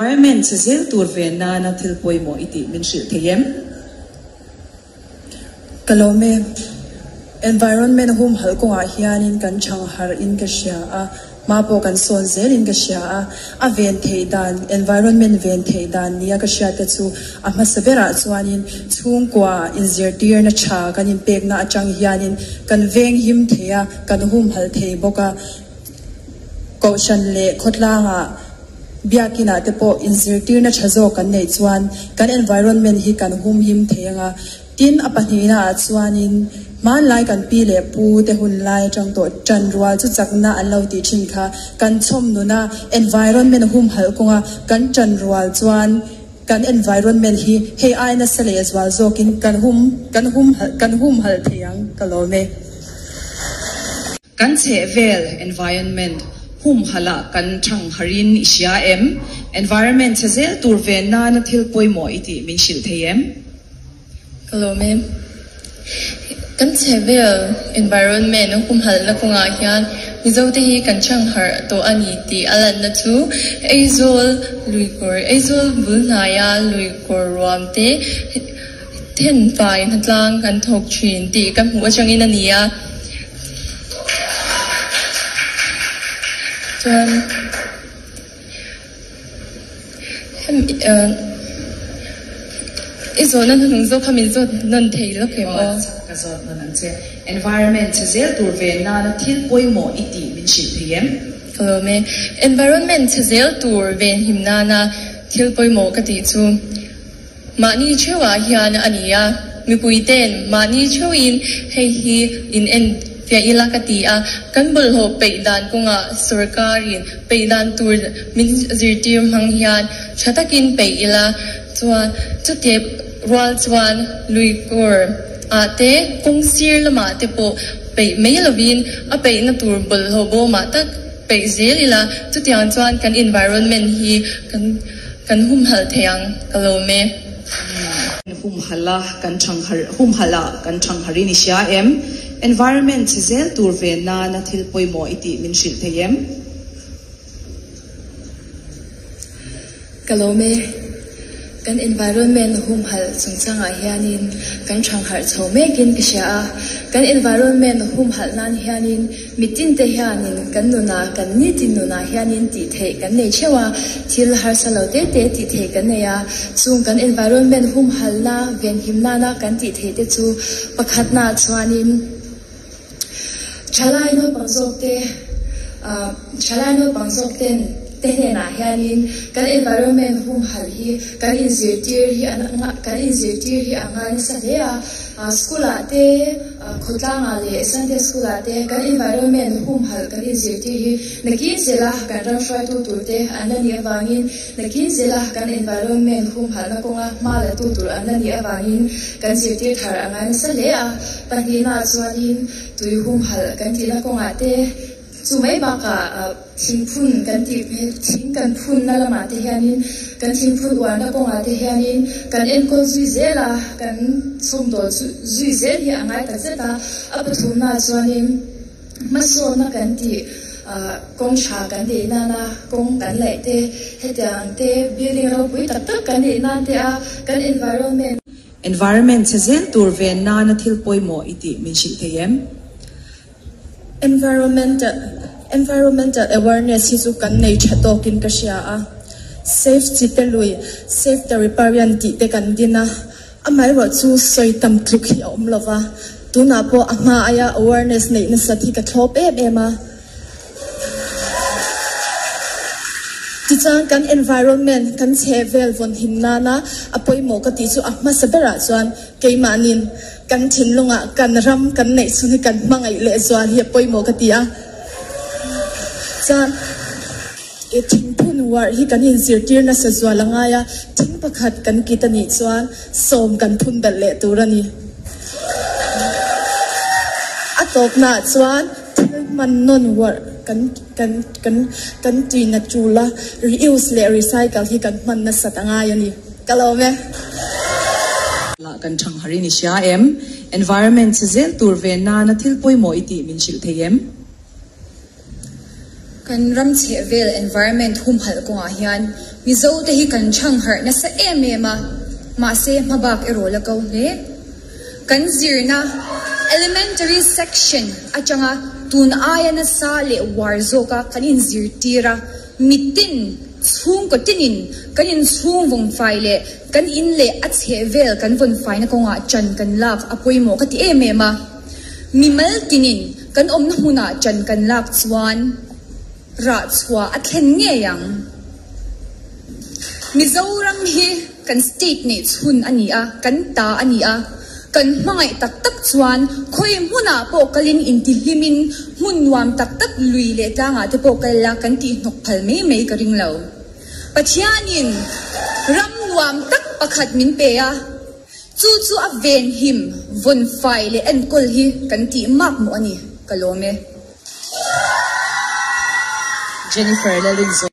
environment se zel tur ve na na thil poi mo iti min shil theyem kalome environment hum hal ko a hianin kan chang har in ka sha a ma po kan son zel in ka sha a a ven thei dan environment ven thei dan nia ka sha te chu a ma sabera chuanin chung kwa in zir tir na cha kan in pek na achang hianin kan veng him theya kan hum hal thei boka ko shan le khotla nga biakina te po in zir tir na chazo kan nei chuan, kan environment hi kan hum him theyanga tin apanina chuanin man lai kan pi le pu te hun lai chang to chan rual chu chakna an lo ti thin kha. Kan chom nu na environment hum hal konga, kan chan rual chuan, kan environment hi he ai na sale as well zo kin kan hum kan hum kan hum hal thiang kalome kan che vel environment hum hala kan thang harin isya em environment se zel tur ve na na thil poi mo iti min shil theyem kalome kan chevel environment hum hal na kunga hian mizo te hi kan chang har to ani ti alan na chu aizol luikor, aizol bul ya luikor rom te ten fine hatlang kan thok chin ti kan hu chang in ania chuan izo nan hung zo khamin zo nan thei lo ke mo ka zo na nan che environment se zel tur ve na na thil poi mo iti min shil theyem kalome environment se zel tur ven himna na thil poi mo ka ti chu ma ni chewa hian ania mi pui ten ma ni chewin hei hi in en via ila ka ti a kan bul ho pe dan ko nga sarkarin pe dan tur min zir tir mang hian. Chatakin pe ila chuan chu te rual chuan lui kur a te kung sir lama te po pe mai lovin a pe na tur bul ho bo ma tak pe zel ila chu tiang chuan kan environment hi kan kan hum hal theyang kalome hum hala kan thang har hum hala kan thang harin isya em. environment zel turve na natil poi mo iti min shiltheyem kalome kan environment hum hal chungchanga hianin kan thanghar chhome kin kisha kan environment hum hal nan hianin mitin te hianin kan nuna kan ni tin nuna hianin ti the kan nei chewa. Thil har salo te te ti the kan ne ya chung kan environment hum hal na, ven him na na kan ti the te chu pakhat na chuanin Chalaino pansokte, chalaino pansokten tene na hianin kan environment hum hal hi kan in zirtir hi an kan in zirtir hi angan sa dea school te khutla nga le sante school te ka environment hum hal ka ri je ti hi naki zela kan ram shwai tu tu te an anani awangin naki zela kan environment hum hal na konga ma la tu tu anani awangin kan je ti thar angan sa le a panhina chuanin tui hum hal kan ti na konga te chu mai bà cả thing phun kan ti thing kan phun na lama te hianin kan thing phun wa na ko nga te hianin kan en ko zui zela kan som do zui zel hi angai ta zeta apa thum na chuanin maso na kan ti công cha kan de na na kong kan hết te hetiang te building đâu quý tất tất kan de na thế à kan environment environment sẽ zel tour về na na thil poi mo iti chỉ thấy em environmental environmental awareness hi chu kan nei tha tokin ka sia a safe chi te lui safe the riparian ti te kan dina amai ro chu soi tam tluk hi om lova tuna po ama aya awareness nei na sathi ka thop em em a ti chang kan environment kan chevel von hinna na na apoi mo ka ti chu ama sabera chuan keimanin kan thinlunga kan ram kan nei suni kan mangai le zuan hi apoi mo ka ti a. Chan e thing war hi kan in zir tir na sa zwa langa ya thing pakhat kan kitani chuan, som kan phun dal le turani atok na chuan man non war kan kan kan kan tui na chula reuse le recycle hi kan man na satanga yani kalome la kan thang harin isya em. Environment se zel tur ve na na thil poi mo iti min shil theyem kan ram che vel environment hum hal ko nga hian mi zo te hi kan chang har na sa em em ma se ma bak ero la ko le kan zirna elementary section. Achanga tun aya na sa le warzo ka kanin zirtira mitin chung ko tinin kanin chung vong fai le, kan in le a che vel kan von fai na ko nga chan kan lak apoi mo ka ti em ma. Mimal tinin, kan om na huna chan kan lak chuan. Ra chua a thlen nge yang. Mizoram hi kan state ne chun ani a, kan ta ani a kan mangai tak tak chuan khoi muna po kalin in ti limin hun nuam tak tak lui le ta nga te po kala kan ti nok phal me me ka ring lo ram nuam tak pakhat min pe a chu chu a ven him von fai le en kol hi kan ti mak mo ani kalome Jennifer Lelinzo.